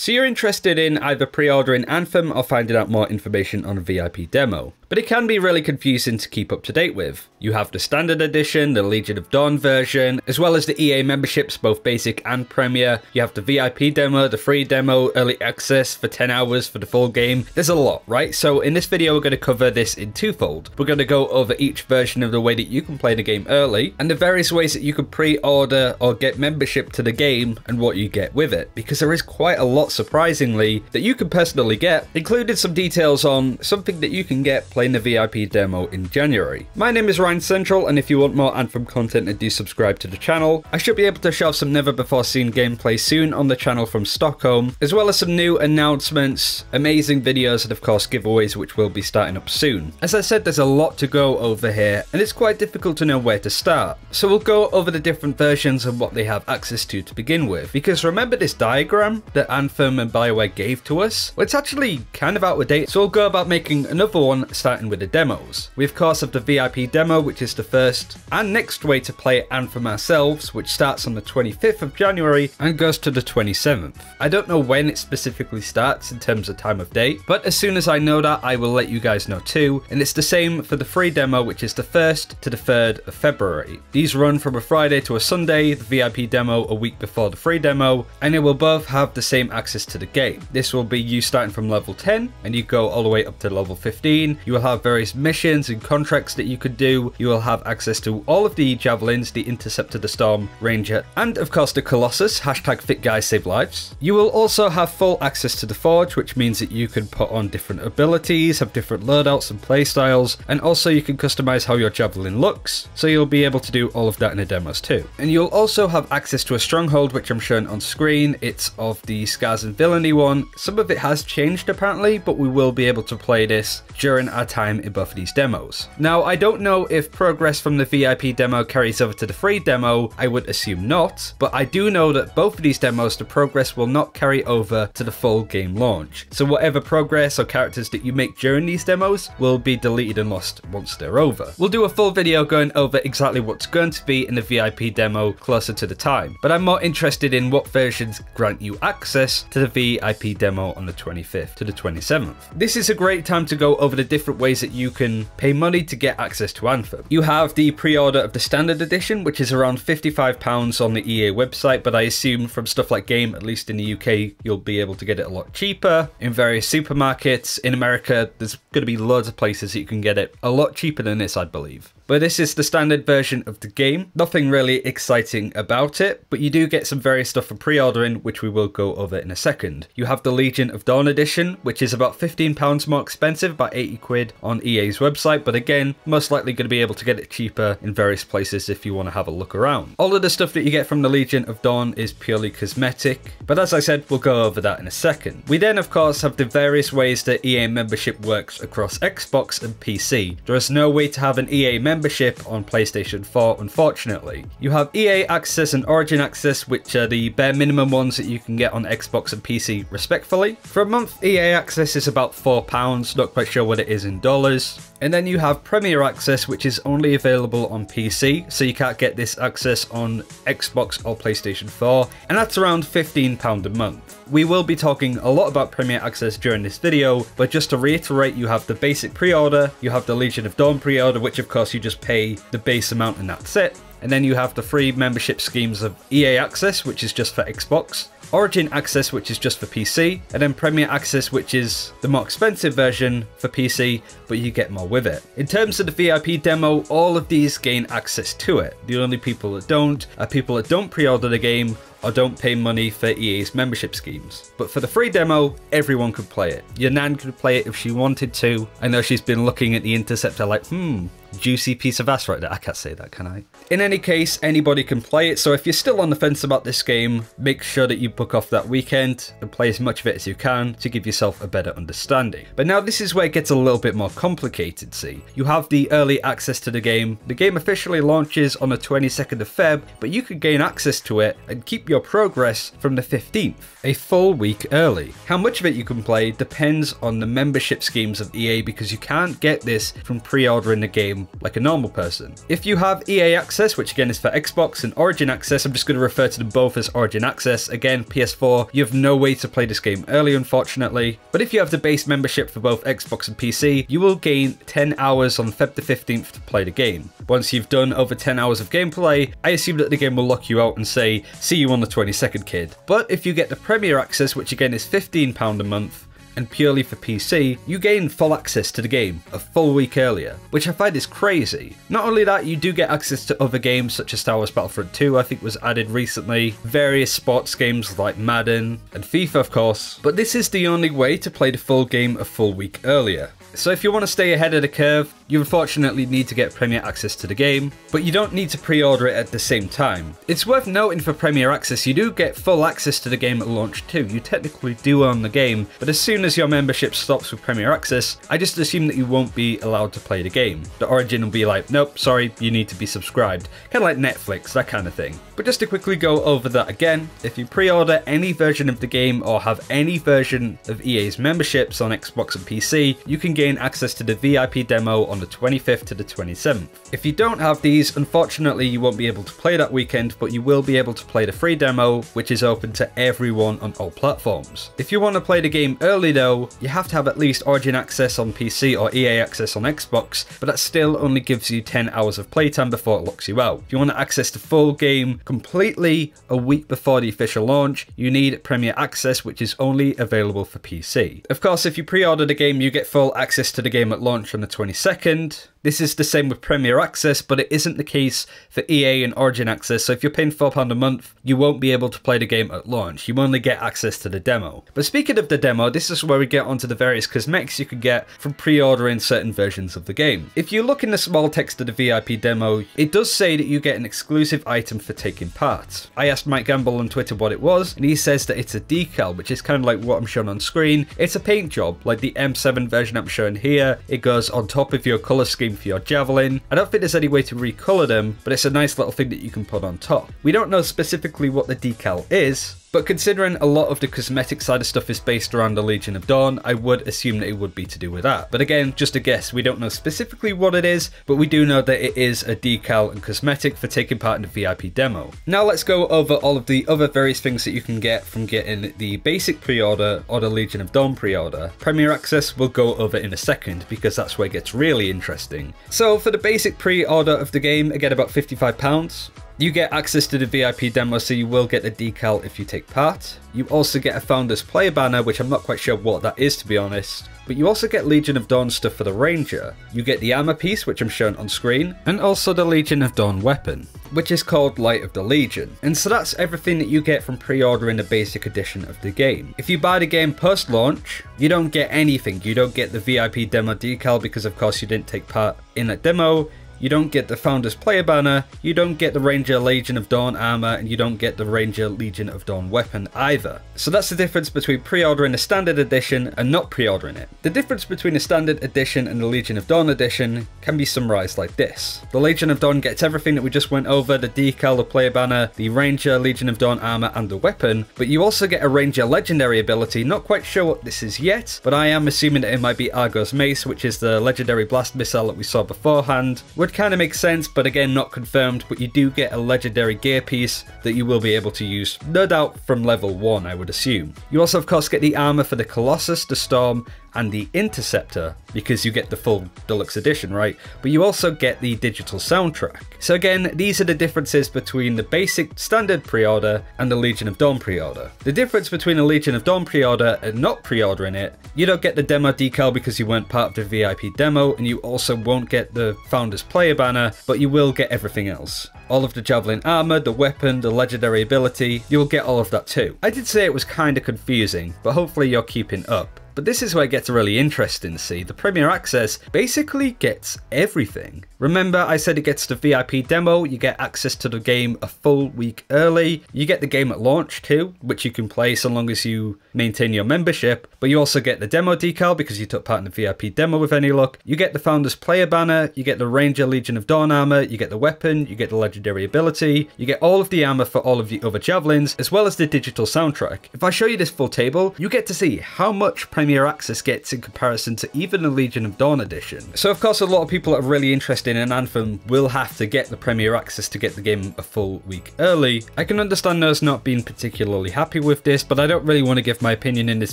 So you're interested in either pre-ordering Anthem or finding out more information on a VIP demo. But it can be really confusing to keep up to date with. You have the Standard Edition, the Legion of Dawn version, as well as the EA memberships, both basic and Premier. You have the VIP demo, the free demo, early access for 10 hours for the full game. There's a lot, right? So in this video, we're going to cover this in twofold. We're going to go over each version of the way that you can play the game early, and the various ways that you can pre-order or get membership to the game and what you get with it. Because there is quite a lot, surprisingly, that you can personally get, including some details on something that you can get playing the VIP demo in January. My name is Ryan Central, and if you want more Anthem content, then do subscribe to the channel. I should be able to show some never before seen gameplay soon on the channel from Stockholm, as well as some new announcements, amazing videos, and of course giveaways which will be starting up soon. As I said, there's a lot to go over here, and it's quite difficult to know where to start. So we'll go over the different versions and what they have access to to begin with. Because remember this diagram that Anthem and Bioware gave to us? Well, it's actually kind of out of date, so we'll go about making another one starting with the demos. We of course have the VIP demo, which is the first and next way to play Anthem ourselves, which starts on the 25th of January and goes to the 27th. I don't know when it specifically starts in terms of time of day, but as soon as I know that, I will let you guys know too. And it's the same for the free demo, which is the 1st to the 3rd of February. These run from a Friday to a Sunday, the VIP demo a week before the free demo, and it will both have the same access to the game. This will be you starting from level 10 and you go all the way up to level 15. You will have various missions and contracts that you could do. You will have access to all of the Javelins, the Interceptor, the Storm, Ranger, and of course the Colossus, hashtag fit guys save lives. You will also have full access to the Forge, which means that you can put on different abilities, have different loadouts and playstyles, and also you can customize how your Javelin looks, so you'll be able to do all of that in the demos too. And you'll also have access to a Stronghold, which I'm showing on screen. It's of the Scars and Villainy one. Some of it has changed apparently, but we will be able to play this during our time in both of these demos. Now, I don't know if progress from the VIP demo carries over to the free demo, I would assume not, but I do know that both of these demos, the progress will not carry over to the full game launch. So whatever progress or characters that you make during these demos will be deleted and lost once they're over. We'll do a full video going over exactly what's going to be in the VIP demo closer to the time, but I'm more interested in what versions grant you access to the VIP demo on the 25th to the 27th. This is a great time to go over the different ways that you can pay money to get access to Anthem. You have the pre-order of the standard edition, which is around £55 on the EA website, but I assume from stuff like Game, at least in the UK, you'll be able to get it a lot cheaper. In various supermarkets in America, there's going to be loads of places that you can get it a lot cheaper than this, I believe. But this is the standard version of the game. Nothing really exciting about it, but you do get some various stuff for pre-ordering, which we will go over in a second. You have the Legion of Dawn edition, which is about £15 more expensive, about 80 quid on EA's website, but again, most likely going to be able to get it cheaper in various places if you want to have a look around. All of the stuff that you get from the Legion of Dawn is purely cosmetic, but as I said, we'll go over that in a second. We then, of course, have the various ways that EA membership works across Xbox and PC. There is no way to have an EA membership membership on PlayStation 4, unfortunately. You have EA Access and Origin Access, which are the bare minimum ones that you can get on Xbox and PC, respectfully. For a month, EA Access is about £4, not quite sure what it is in dollars. And then you have Premier Access, which is only available on PC, so you can't get this access on Xbox or PlayStation 4, and that's around £15 a month. We will be talking a lot about Premier Access during this video, but just to reiterate, you have the basic pre-order, you have the Legion of Dawn pre-order, which of course you just pay the base amount and that's it. And then you have the free membership schemes of EA Access, which is just for Xbox, Origin Access, which is just for PC, and then Premier Access, which is the more expensive version for PC, but you get more with it. In terms of the VIP demo, all of these gain access to it. The only people that don't are people that don't pre-order the game or don't pay money for EA's membership schemes. But for the free demo, everyone could play it. Your nan could play it if she wanted to. I know she's been looking at the Interceptor like, hmm, juicy piece of ass right there. I can't say that, can I? In any case, anybody can play it, so if you're still on the fence about this game, make sure that you book off that weekend and play as much of it as you can to give yourself a better understanding. But now this is where it gets a little bit more complicated, see. You have the early access to the game. The game officially launches on the 22nd of Feb, but you can gain access to it and keep your progress from the 15th, a full week early. How much of it you can play depends on the membership schemes of EA because you can't get this from pre-ordering the game game like a normal person. If you have EA Access, which again is for Xbox, and Origin Access, I'm just going to refer to them both as Origin Access. Again, PS4, you have no way to play this game early, unfortunately. But if you have the base membership for both Xbox and PC, you will gain 10 hours on Feb the 15th to play the game. Once you've done over 10 hours of gameplay, I assume that the game will lock you out and say, see you on the 22nd kid. But if you get the Premier Access, which again is £15 a month, and purely for PC, you gain full access to the game a full week earlier, which I find is crazy. Not only that, you do get access to other games such as Star Wars Battlefront 2 I think was added recently, various sports games like Madden, and FIFA of course, but this is the only way to play the full game a full week earlier. So if you want to stay ahead of the curve, you unfortunately need to get Premier Access to the game, but you don't need to pre-order it at the same time. It's worth noting for Premier Access, you do get full access to the game at launch too. You technically do own the game, but as soon as your membership stops with Premier Access, I just assume that you won't be allowed to play the game. The Origin will be like, nope, sorry, you need to be subscribed. Kind of like Netflix, that kind of thing. But just to quickly go over that again, if you pre-order any version of the game or have any version of EA's memberships on Xbox and PC, you can gain access to the VIP demo on the 25th to the 27th. If you don't have these, unfortunately you won't be able to play that weekend, but you will be able to play the free demo, which is open to everyone on all platforms. If you want to play the game early though, you have to have at least Origin access on PC or EA access on Xbox, but that still only gives you 10 hours of playtime before it locks you out. If you want to access the full game completely a week before the official launch, you need Premier Access, which is only available for PC. Of course, if you pre-order the game, you get full access to the game at launch on the 22nd, this is the same with Premier Access, but it isn't the case for EA and Origin Access, so if you're paying £4 a month, you won't be able to play the game at launch. You only get access to the demo. But speaking of the demo, this is where we get onto the various cosmetics you can get from pre-ordering certain versions of the game. If you look in the small text of the VIP demo, it does say that you get an exclusive item for taking part. I asked Mike Gamble on Twitter what it was, and he says that it's a decal, which is kind of like what I'm showing on screen. It's a paint job, like the M7 version I'm showing here. It goes on top of your colour scheme for your javelin. I don't think there's any way to recolor them, but it's a nice little thing that you can put on top. We don't know specifically what the decal is, but considering a lot of the cosmetic side of stuff is based around the Legion of Dawn, I would assume that it would be to do with that. But again, just a guess, we don't know specifically what it is, but we do know that it is a decal and cosmetic for taking part in the VIP demo. Now let's go over all of the other various things that you can get from getting the basic pre-order or the Legion of Dawn pre-order. Premier Access we'll go over in a second because that's where it gets really interesting. So for the basic pre-order of the game, again about £55. You get access to the VIP demo, so you will get the decal if you take part. You also get a Founders player banner, which I'm not quite sure what that is to be honest. But you also get Legion of Dawn stuff for the Ranger. You get the armor piece, which I'm showing on screen, and also the Legion of Dawn weapon, which is called Light of the Legion. And so that's everything that you get from pre-ordering the basic edition of the game. If you buy the game post-launch, you don't get anything. You don't get the VIP demo decal because of course you didn't take part in that demo you don't get the Founders player banner, you don't get the Ranger Legion of Dawn armor, and you don't get the Ranger Legion of Dawn weapon either. So that's the difference between pre-ordering a standard edition and not pre-ordering it. The difference between a standard edition and the Legion of Dawn edition can be summarized like this. The Legion of Dawn gets everything that we just went over, the decal, the player banner, the Ranger Legion of Dawn armor, and the weapon, but you also get a Ranger legendary ability, not quite sure what this is yet, but I am assuming that it might be Argo's Mace, which is the legendary blast missile that we saw beforehand, would kind of make sense, but again, not confirmed. But you do get a legendary gear piece that you will be able to use, no doubt from level 1, I would assume. You also, of course, get the armor for the Colossus, the Storm, and the Interceptor because you get the full deluxe edition, right? But you also get the digital soundtrack. So again, these are the differences between the basic standard pre-order and the Legion of Dawn pre-order. The difference between a Legion of Dawn pre-order and not pre-ordering it, you don't get the demo decal because you weren't part of the VIP demo, and you also won't get the Founders player banner, but you will get everything else all of the javelin armor, the weapon, the legendary ability, you'll get all of that too. I did say it was kinda confusing, but hopefully you're keeping up. But this is where it gets really interesting, to see. The Premier Access basically gets everything. Remember, I said it gets the VIP demo, you get access to the game a full week early, you get the game at launch too, which you can play so long as you maintain your membership, but you also get the demo decal because you took part in the VIP demo with any luck, you get the Founders player banner, you get the Ranger Legion of Dawn armor, you get the weapon, you get the legendary ability, you get all of the armor for all of the other javelins, as well as the digital soundtrack. If I show you this full table, you get to see how much Premier Access gets in comparison to even the Legion of Dawn edition. So of course a lot of people that are really interested in Anthem will have to get the Premier Access to get the game a full week early. I can understand those not being particularly happy with this, but I don't really want to give my opinion in this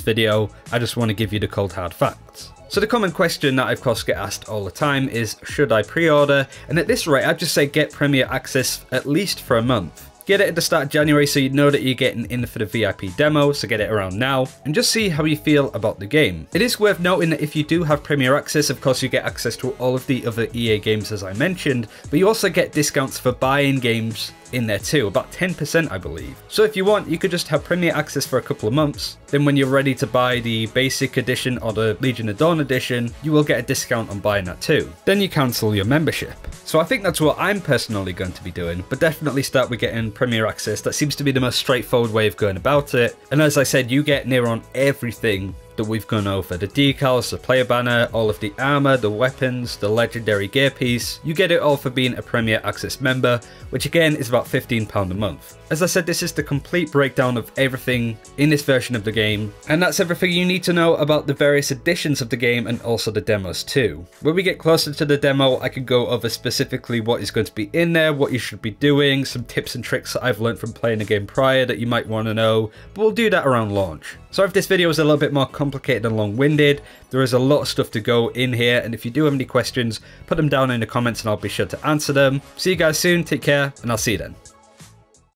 video, I just want to give you the cold hard facts. So the common question that I of course get asked all the time is should I pre-order? And at this rate I'd just say get Premier Access at least for a month. Get it at the start of January so you know that you're getting in for the VIP demo, so get it around now, and just see how you feel about the game. It is worth noting that if you do have Premier Access, of course you get access to all of the other EA games as I mentioned, but you also get discounts for buying games in there too, about 10% I believe. So if you want, you could just have Premier Access for a couple of months, then when you're ready to buy the basic edition or the Legion of Dawn edition, you will get a discount on buying that too. Then you cancel your membership. So I think that's what I'm personally going to be doing, but definitely start with getting Premier Access. That seems to be the most straightforward way of going about it. And as I said, you get near on everything that we've gone over. The decals, the player banner, all of the armor, the weapons, the legendary gear piece. You get it all for being a Premier Access member, which again is about £15 a month. As I said, this is the complete breakdown of everything in this version of the game, and that's everything you need to know about the various editions of the game and also the demos too. When we get closer to the demo, I can go over specifically what is going to be in there, what you should be doing, some tips and tricks that I've learned from playing the game prior that you might want to know, but we'll do that around launch. So if this video is a little bit more complicated and long-winded, there is a lot of stuff to go in here, and if you do have any questions, put them down in the comments and I'll be sure to answer them. See you guys soon, take care, and I'll see you then.